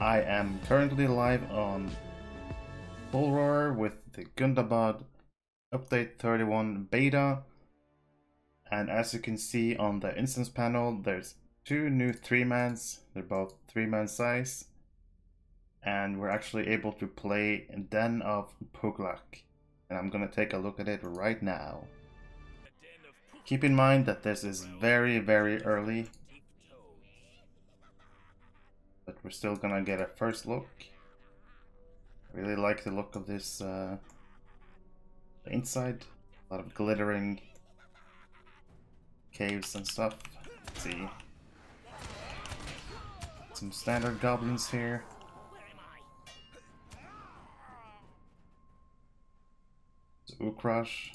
I am currently live on Bullroarer with the Gundabad Update 31 beta. And as you can see on the instance panel, there's two new three-mans. They're both three-man size. And we're actually able to play Den of Pughlak. And I'm gonna take a look at it right now. Keep in mind that this is very, very early. But we're still gonna get a first look. Really like the look of this uh, inside. A lot of glittering caves and stuff. Let's see. Some standard goblins here. It's Ukrush.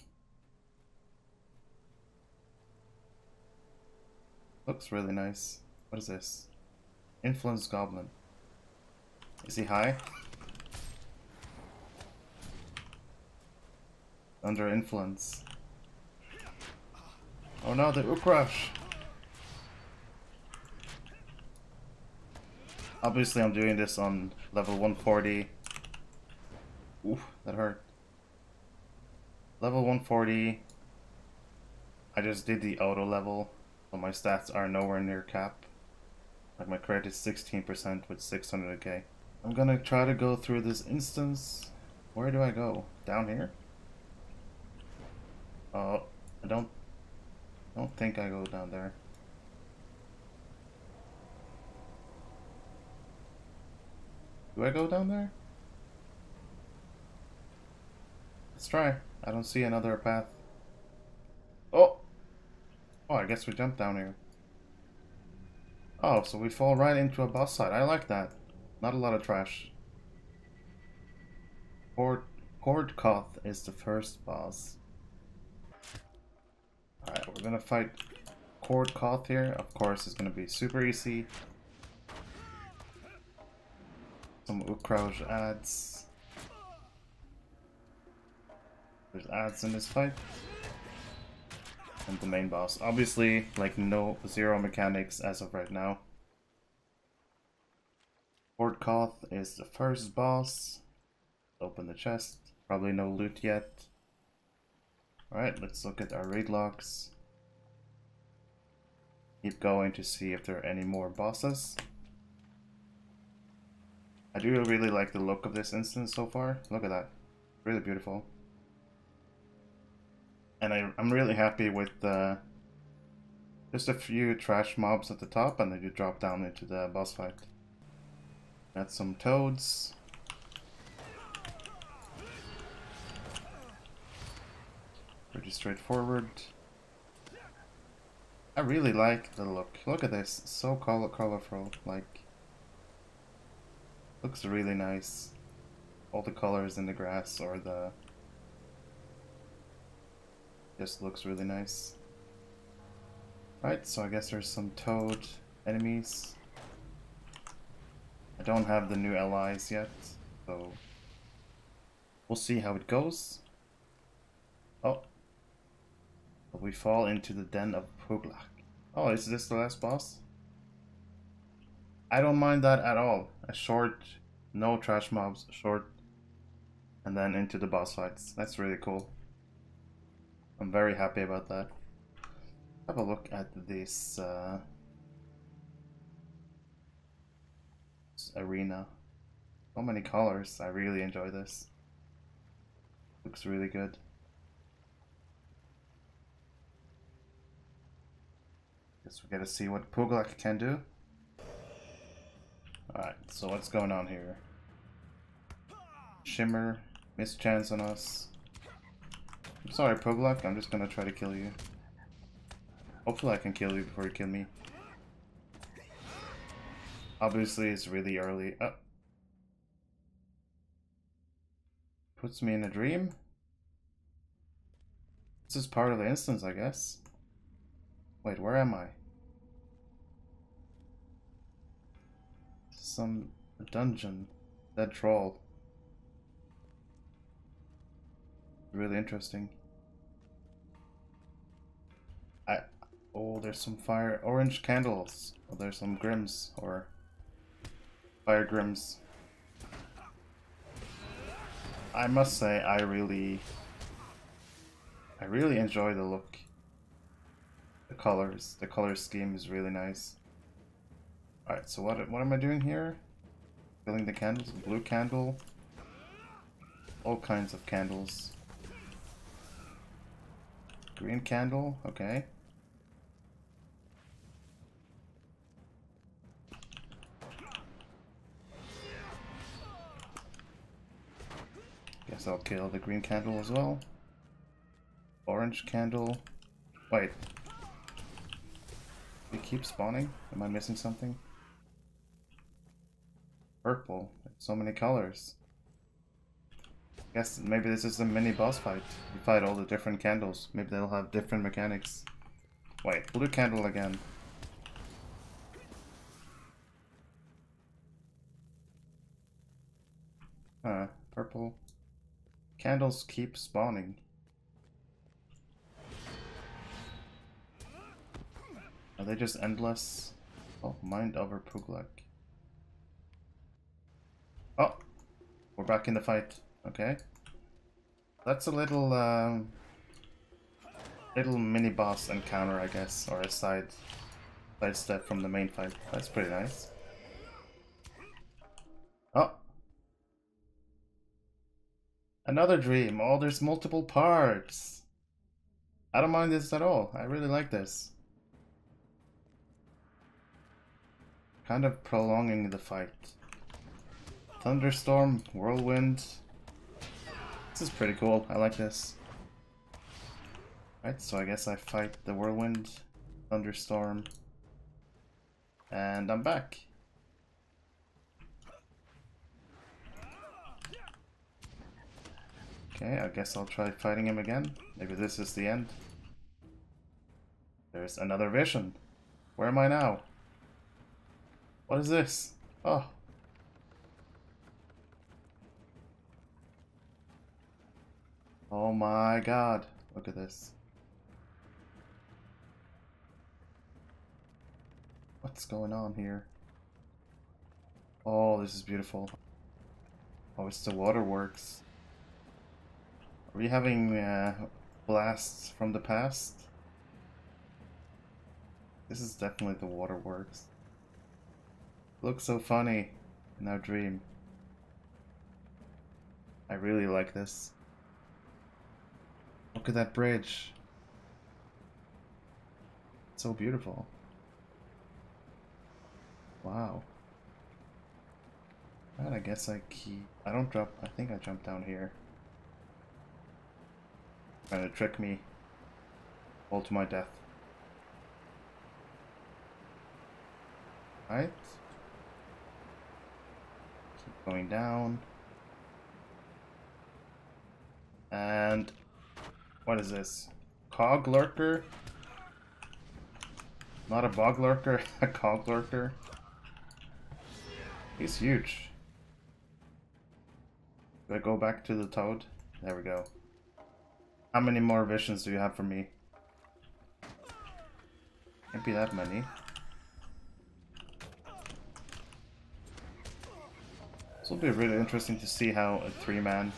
Looks really nice. What is this? Influence Goblin. Is he high? Under influence. Oh no, the Ukrush! Obviously I'm doing this on level 140. Oof, that hurt. Level 140. I just did the auto level, but my stats are nowhere near cap. Like my credit is 16% with 600k. I'm gonna try to go through this instance. Where do I go? Down here? Oh, I don't, I don't think I go down there. Do I go down there? Let's try. I don't see another path. Oh! Oh, I guess we jump down here. Oh, so we fall right into a boss fight. I like that. Not a lot of trash. Horde Koth is the first boss. Alright, we're gonna fight Horde Koth here. Of course, it's gonna be super easy. Some Ukrush ads. There's ads in this fight. And the main boss. Obviously, like no zero mechanics as of right now. Horde Koth is the first boss. Open the chest. Probably no loot yet. Alright, let's look at our raid logs. Keep going to see if there are any more bosses. I do really like the look of this instance so far. Look at that. Really beautiful. And I, I'm really happy with uh, just a few trash mobs at the top and then you drop down into the boss fight. Got some toads. Pretty straightforward. I really like the look. Look at this. So color colorful. Like, looks really nice. All the colors in the grass or the just looks really nice. Right, so I guess there's some toad enemies. I don't have the new allies yet, so we'll see how it goes. Oh. We fall into the den of Pughlak. Oh, is this the last boss? I don't mind that at all. A short, no trash mobs, short, and then into the boss fights. That's really cool. I'm very happy about that. Have a look at this, uh, this arena. So many colors. I really enjoy this. Looks really good. Guess we gotta see what Pughlak can do. Alright, so what's going on here? Shimmer, mischance on us. Sorry, Pughlak. I'm just gonna try to kill you. Hopefully I can kill you before you kill me. Obviously, it's really early. Oh. Puts me in a dream? This is part of the instance, I guess. Wait, where am I? Some dungeon. Dead troll. really interesting. There's some fire orange candles. Oh, there's some grims or Fire Grims. I must say, I really, I really enjoy the look. The colors, the color scheme is really nice. Alright, so what, what am I doing here? Filling the candles, blue candle, all kinds of candles. Green candle, okay. I'll kill the green candle as well. Orange candle. Wait. They keep spawning? Am I missing something? Purple. So many colors. Guess maybe this is a mini boss fight. You fight all the different candles. Maybe they'll have different mechanics. Wait, blue candle again. Uh, purple. Candles keep spawning. Are they just endless? Oh, mind over Pughlak. Oh! We're back in the fight. Okay. That's a little, um, little mini boss encounter, I guess, or a side, side step from the main fight. That's pretty nice. Oh! Another dream. Oh, there's multiple parts. I don't mind this at all. I really like this. Kind of prolonging the fight. Thunderstorm, Whirlwind. This is pretty cool. I like this. Right, so I guess I fight the Whirlwind, Thunderstorm, and I'm back. Okay, I guess I'll try fighting him again. Maybe this is the end. There's another vision. Where am I now? What is this? Oh. Oh my god. Look at this. What's going on here? Oh, this is beautiful. Oh, it's the waterworks. Are we having uh, blasts from the past? This is definitely the waterworks. Looks so funny in our dream. I really like this. Look at that bridge. It's so beautiful. Wow. And I guess I keep... I don't drop... I think I jumped down here. Trying to trick me. All to my death. Right. Keep going down. And what is this? Cog lurker? Not a bog lurker, a cog lurker. He's huge. Do I go back to the toad? There we go. How many more visions do you have for me? Can't be that many. This will be really interesting to see how a three-man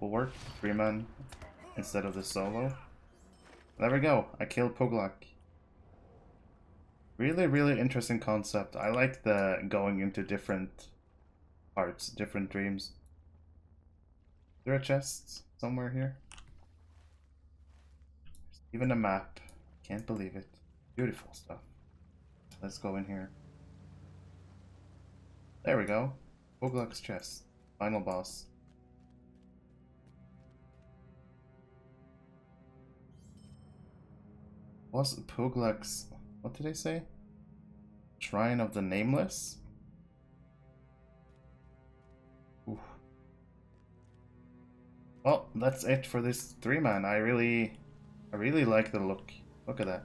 will work. Three-man instead of the solo. There we go. I killed Pughlak. Really, really interesting concept. I like the going into different parts, different dreams. Is there a chest somewhere here? Even a map. Can't believe it. Beautiful stuff. Let's go in here. There we go. Pughlak's chest. Final boss. Was Pughlak's... What did I say? Shrine of the Nameless? Oof. Well, that's it for this three-man. I really I really like the look. Look at that.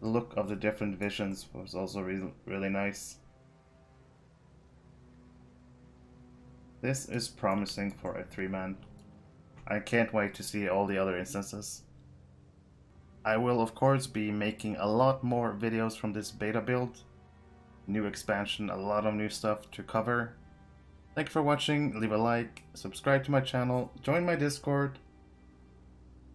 The look of the different visions was also really, really nice. This is promising for a three-man. I can't wait to see all the other instances. I will of course be making a lot more videos from this beta build. new expansion, a lot of new stuff to cover. Thank you for watching, leave a like, subscribe to my channel, join my Discord,